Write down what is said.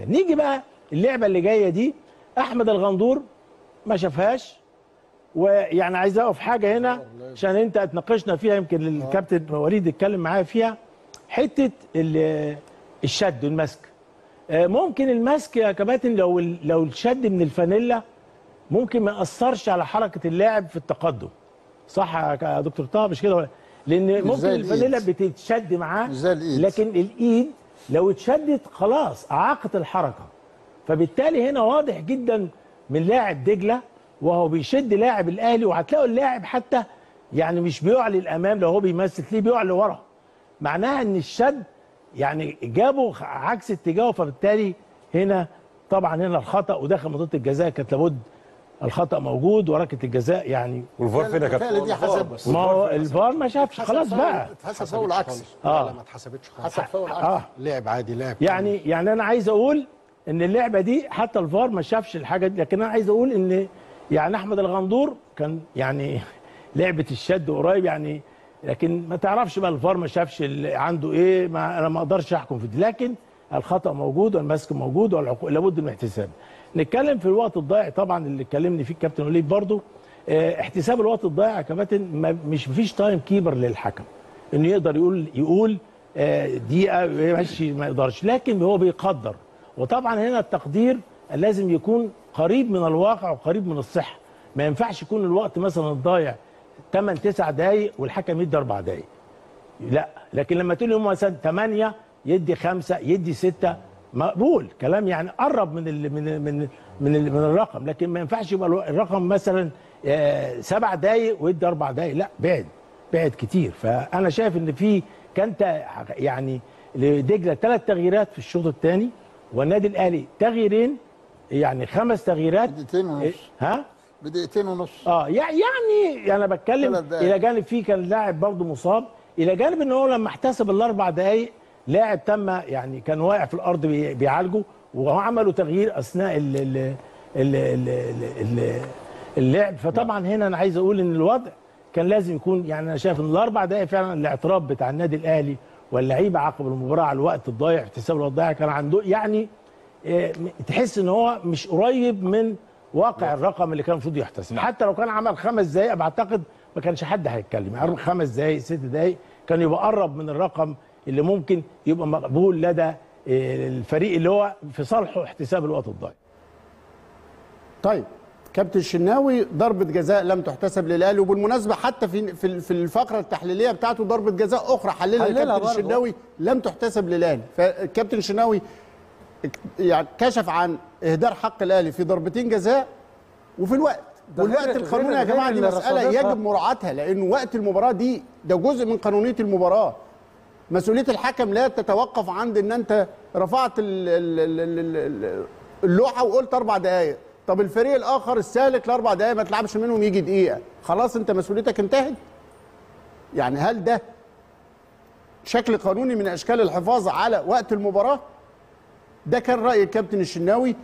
نيجي بقى اللعبة اللي جاية دي. أحمد الغندور ما شافهاش ويعني عايز أقف حاجة هنا عشان أنت اتناقشنا فيها يمكن الكابتن وليد اتكلم معايا فيها. حتة ال- الشد والمسك آه، ممكن المسك يا كباتن لو لو الشد من الفانيلا ممكن ما يأثرش على حركة اللاعب في التقدم. صح يا دكتور طه؟ مش كده؟ لأن ممكن الفانيلا. بتتشد معاه. لكن الإيد لو اتشدت خلاص أعاقت الحركة. فبالتالي هنا واضح جدا من لاعب دجلة وهو بيشد لاعب الأهلي وهتلاقوا اللاعب حتى يعني مش بيعلي الامام لو هو بيمثل تلاقيه بيعلي ورا معناها إن الشد يعني جابه عكس اتجاهه فبالتالي هنا طبعا هنا الخطأ وداخل منطقه الجزاء كانت لابد الخطأ موجود وركله الجزاء يعني. والفار فين يا كابتن؟ دي حسب ما هو الفار ما شافش خلاص بقى. اتحسب فاول عكسي آه. لا ما اتحسبتش خالص. حسب فاول آه. عكسي لعب عادي لعب. يعني يعني أنا عايز أقول إن اللعبة دي حتى الفار ما شافش الحاجة دي. لكن أنا عايز أقول إن يعني أحمد الغندور كان يعني لعبة الشد قريب يعني. لكن ما تعرفش بقى الفار ما شافش اللي عنده إيه. ما أنا ما أقدرش أحكم في دي. لكن الخطأ موجود والمسك موجود والعقوق لابد من احتساب نتكلم في الوقت الضائع طبعا اللي اتكلمني فيه الكابتن وليد برضو آه احتساب الوقت الضائع يا ما- مش مفيش time keeper للحكم إنه يقدر يقول يقول آه، دقيقة ماشي ما يقدرش لكن هو بيقدر. وطبعا هنا التقدير لازم يكون قريب من الواقع وقريب من الصحة. ما ينفعش يكون الوقت مثلا الضايع 8 9 دقائق والحكم يدي 4 دقائق لا لكن لما تقول لهم مثلا 8 يدي 5 يدي 6 مقبول. كلام يعني قرب من ال من ال من ال من, ال من الرقم. لكن ما ينفعش يبقى الرقم مثلا 7 دقائق ويدي 4 دقائق لا بعد بعد كتير. فأنا شايف إن في كان يعني لدجلة ثلاث تغييرات في الشوط الثاني والنادي الأهلي تغييرين يعني خمس تغييرات. دقيقتين ونص. ها؟ بدقيقتين ونص. آه يع- يعني أنا بتكلم دقايق. إلى جانب فيه كان لاعب برضه مصاب. إلى جانب إن هو لما احتسب الأربع دقائق لاعب تم يعني كان واقع في الأرض بي- بيعالجه وعملوا تغيير أثناء ال ال ال ال ال ال اللعب. فطبعا هنا أنا عايز أقول إن الوضع كان لازم يكون يعني أنا شايف إن الأربع دقائق فعلا الاعتراف بتاع النادي الأهلي واللعيبة عقب المباراة على الوقت الضايع احتساب الوقت الضايع كان عنده يعني آه، تحس إن هو مش قريب من واقع الرقم اللي كان المفروض يحتسب. حتى لو كان عمل خمس دقائق بعتقد ما كانش حد هيتكلم. يعني خمس دقائق ست دقائق كان يبقى قرب من الرقم اللي ممكن يبقى مقبول لدى آه، الفريق اللي هو في صالحه احتساب الوقت الضايع طيب كابتن الشناوي ضربة جزاء لم تحتسب للأهلي وبالمناسبة حتى في في الفقرة التحليلية بتاعته ضربة جزاء أخرى حللها حللها الكابتن. الشناوي لم تحتسب للأهلي فالكابتن الشناوي يعني كشف عن إهدار حق الأهلي في ضربتين جزاء وفي الوقت ده والوقت القانوني يا جماعة دي مسألة. يجب مراعاتها لأنه وقت المباراة دي ده جزء من قانونية المباراة مسؤولية الحكم لا تتوقف عند إن أنت رفعت ال- ال- ال- ال- ال- اللوحة وقلت أربع دقايق. طب الفريق الآخر السالك لاربع دقايق ما تلعبش منهم يجي دقيقة. خلاص أنت مسؤوليتك انتهت. يعني هل ده شكل قانوني من أشكال الحفاظ على وقت المباراة؟ ده كان رأي الكابتن الشناوي.